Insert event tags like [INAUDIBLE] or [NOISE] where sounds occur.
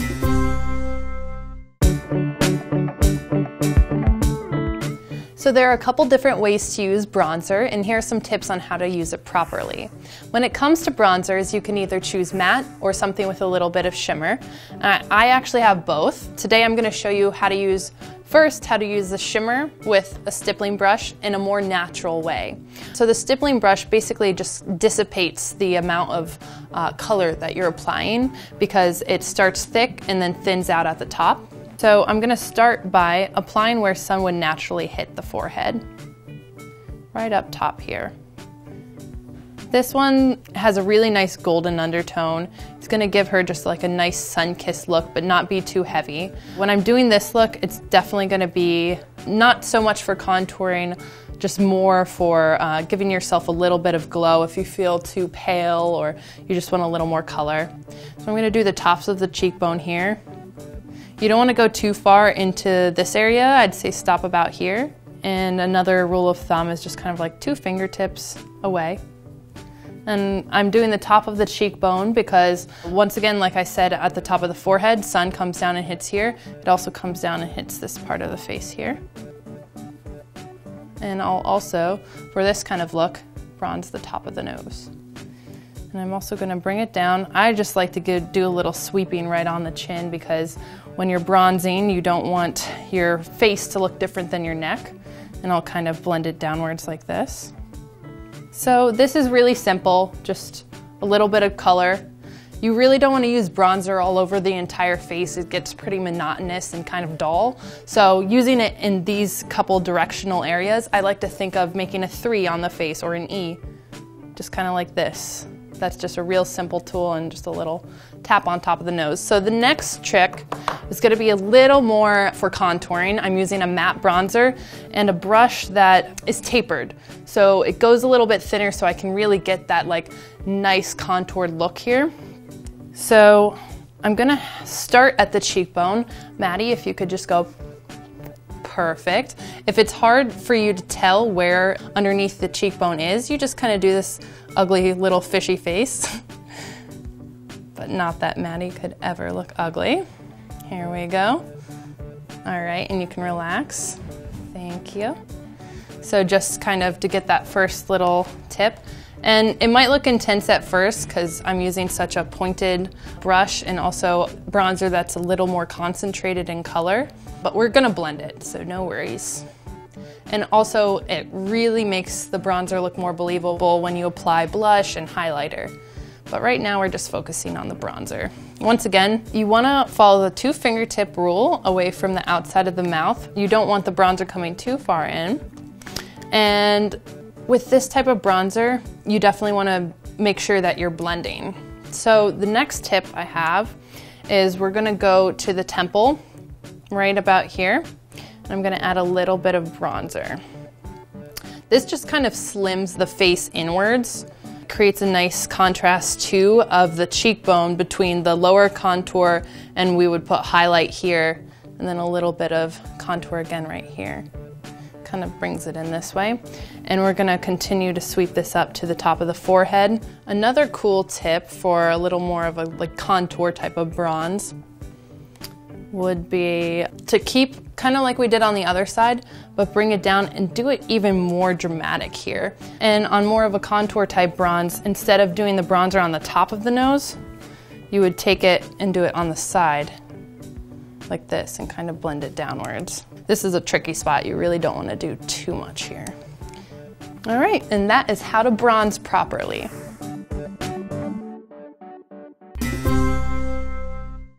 Bye. So there are a couple different ways to use bronzer, and here are some tips on how to use it properly. When it comes to bronzers, you can either choose matte or something with a little bit of shimmer. Uh, I actually have both. Today I'm gonna show you how to use First, how to use the shimmer with a stippling brush in a more natural way. So the stippling brush basically just dissipates the amount of uh, color that you're applying because it starts thick and then thins out at the top. So I'm gonna start by applying where sun would naturally hit the forehead, right up top here. This one has a really nice golden undertone. It's gonna give her just like a nice sun-kissed look, but not be too heavy. When I'm doing this look, it's definitely gonna be not so much for contouring, just more for uh, giving yourself a little bit of glow if you feel too pale or you just want a little more color. So I'm gonna do the tops of the cheekbone here. You don't want to go too far into this area. I'd say stop about here. And another rule of thumb is just kind of like two fingertips away. And I'm doing the top of the cheekbone because once again, like I said, at the top of the forehead, sun comes down and hits here. It also comes down and hits this part of the face here. And I'll also, for this kind of look, bronze the top of the nose. And I'm also gonna bring it down. I just like to do a little sweeping right on the chin because when you're bronzing, you don't want your face to look different than your neck. And I'll kind of blend it downwards like this. So this is really simple, just a little bit of color. You really don't want to use bronzer all over the entire face. It gets pretty monotonous and kind of dull. So using it in these couple directional areas, I like to think of making a three on the face or an E, just kind of like this. That's just a real simple tool and just a little tap on top of the nose. So the next trick is gonna be a little more for contouring. I'm using a matte bronzer and a brush that is tapered. So it goes a little bit thinner so I can really get that like nice contoured look here. So I'm gonna start at the cheekbone. Maddie, if you could just go perfect. If it's hard for you to tell where underneath the cheekbone is, you just kind of do this ugly little fishy face. [LAUGHS] but not that Maddie could ever look ugly. Here we go. All right, and you can relax. Thank you. So just kind of to get that first little tip. And it might look intense at first because I'm using such a pointed brush and also bronzer that's a little more concentrated in color but we're gonna blend it, so no worries. And also, it really makes the bronzer look more believable when you apply blush and highlighter. But right now, we're just focusing on the bronzer. Once again, you wanna follow the two fingertip rule away from the outside of the mouth. You don't want the bronzer coming too far in. And with this type of bronzer, you definitely wanna make sure that you're blending. So the next tip I have is we're gonna go to the temple right about here. I'm gonna add a little bit of bronzer. This just kind of slims the face inwards, creates a nice contrast too of the cheekbone between the lower contour and we would put highlight here and then a little bit of contour again right here. Kind of brings it in this way. And we're gonna continue to sweep this up to the top of the forehead. Another cool tip for a little more of a like contour type of bronze would be to keep kind of like we did on the other side, but bring it down and do it even more dramatic here. And on more of a contour type bronze, instead of doing the bronzer on the top of the nose, you would take it and do it on the side like this and kind of blend it downwards. This is a tricky spot. You really don't want to do too much here. All right, and that is how to bronze properly.